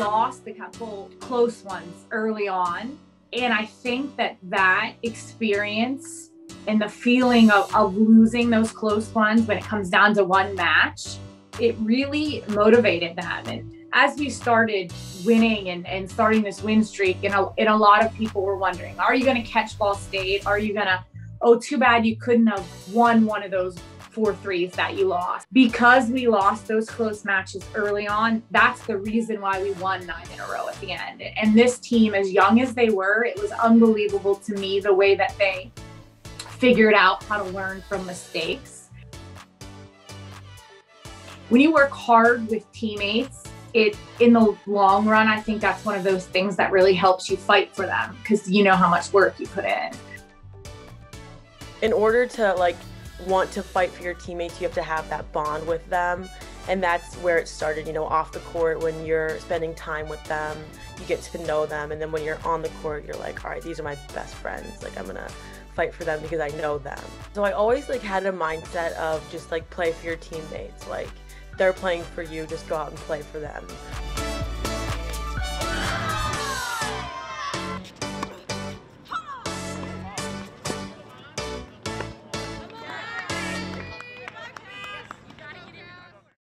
lost a couple close ones early on. And I think that that experience and the feeling of, of losing those close ones when it comes down to one match, it really motivated them. And as we started winning and, and starting this win streak, and a, and a lot of people were wondering, are you going to catch Ball State? Are you going to, oh, too bad you couldn't have won one of those four threes that you lost. Because we lost those close matches early on, that's the reason why we won nine in a row at the end. And this team, as young as they were, it was unbelievable to me the way that they figured out how to learn from mistakes. When you work hard with teammates, it in the long run, I think that's one of those things that really helps you fight for them because you know how much work you put in. In order to like want to fight for your teammates, you have to have that bond with them. And that's where it started, you know, off the court when you're spending time with them, you get to know them. And then when you're on the court, you're like, all right, these are my best friends. Like, I'm going to fight for them because I know them. So I always like had a mindset of just like play for your teammates. Like, they're playing for you, just go out and play for them.